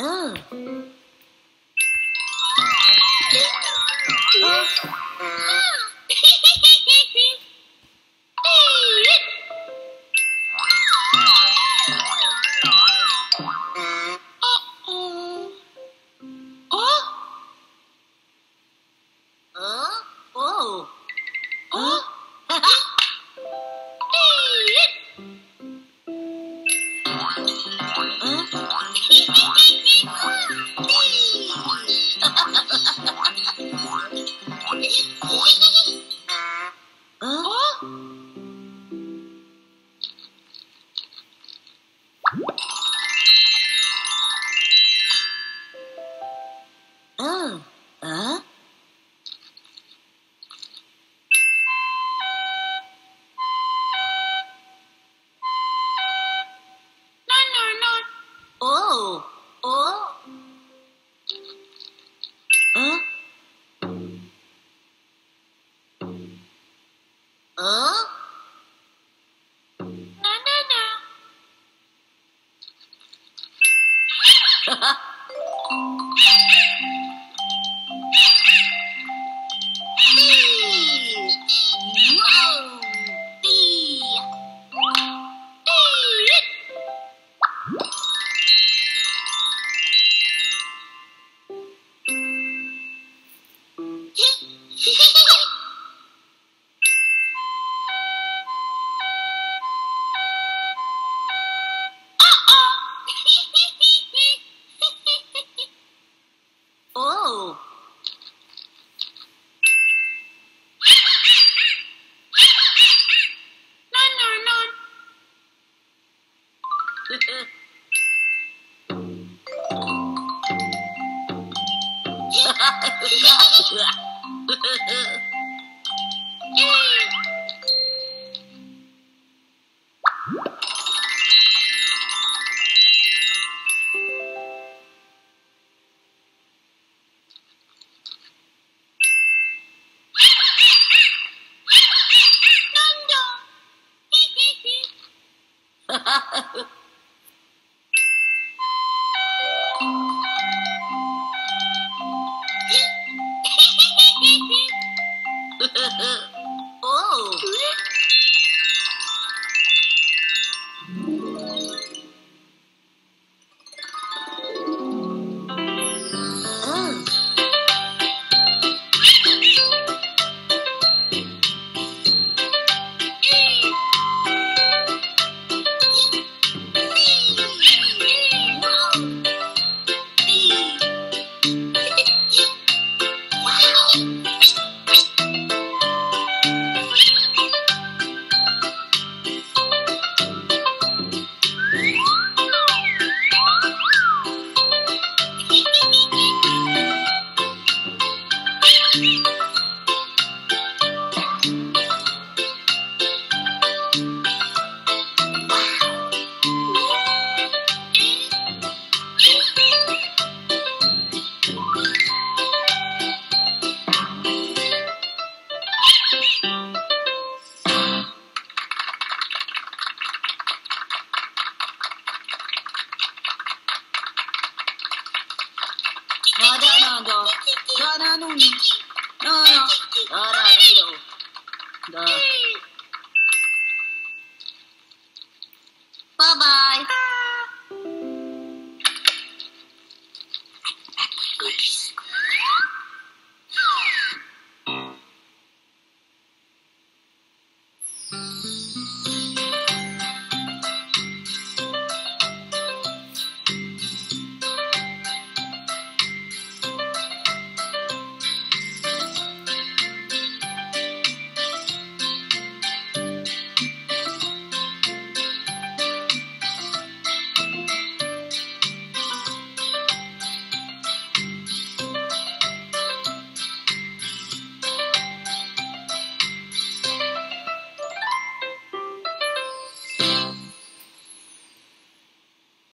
Uh. Oh. Oh. Oh. oh. Oh. 나다나다 나나눈 나나 나나이로 나